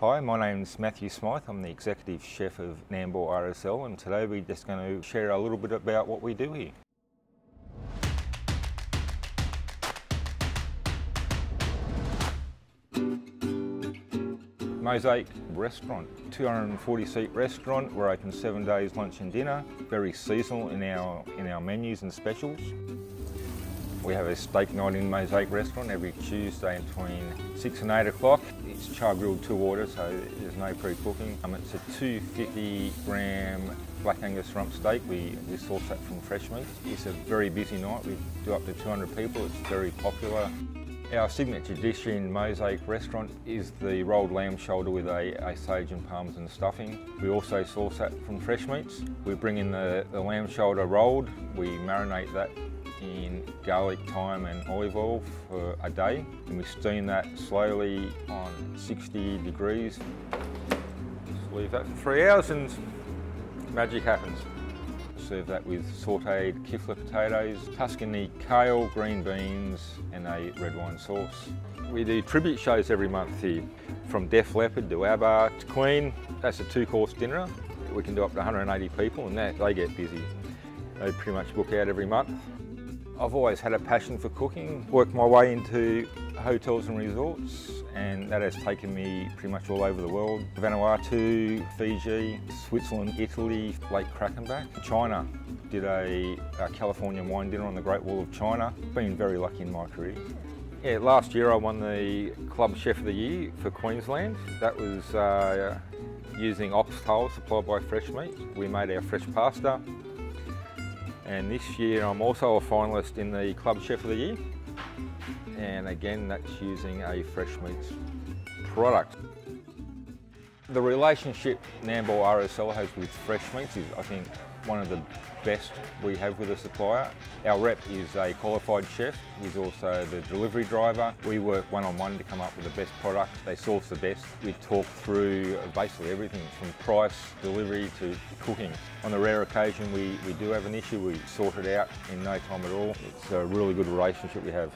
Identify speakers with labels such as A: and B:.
A: Hi, my name's Matthew Smyth. I'm the Executive Chef of Nambour RSL and today we're just going to share a little bit about what we do here. Mosaic Restaurant, 240 seat restaurant. We're open seven days lunch and dinner. Very seasonal in our, in our menus and specials. We have a steak night in Mosaic Restaurant every Tuesday between 6 and 8 o'clock. It's char grilled to order, so there's no pre-cooking. Um, it's a 250 gram Black Angus rump steak. We, we source that from fresh meat. It's a very busy night. We do up to 200 people. It's very popular. Our signature dish in Mosaic Restaurant is the rolled lamb shoulder with a, a sage and parmesan stuffing. We also source that from fresh meats. We bring in the, the lamb shoulder rolled. We marinate that in garlic, thyme and olive oil for a day. And we steam that slowly on 60 degrees. Just leave that for three hours and magic happens. Serve that with sautéed kipfler potatoes, Tuscany kale, green beans and a red wine sauce. We do tribute shows every month here, from Def Leppard to ABBA to Queen. That's a two course dinner. We can do up to 180 people and that, they get busy. They pretty much book out every month. I've always had a passion for cooking, worked my way into hotels and resorts and that has taken me pretty much all over the world. Vanuatu, Fiji, Switzerland, Italy, Lake Krakenbach, China. Did a, a California wine dinner on the Great Wall of China. Been very lucky in my career. Yeah, last year I won the Club Chef of the Year for Queensland. That was uh, using oxtail supplied by Fresh Meat. We made our fresh pasta and this year I'm also a finalist in the Club Chef of the Year. And again, that's using a fresh meats product. The relationship Nambour RSL has with fresh meats is, I think, one of the best we have with a supplier. Our rep is a qualified chef. He's also the delivery driver. We work one-on-one -on -one to come up with the best product. They source the best. We talk through basically everything from price, delivery to cooking. On the rare occasion we, we do have an issue, we sort it out in no time at all. It's a really good relationship we have.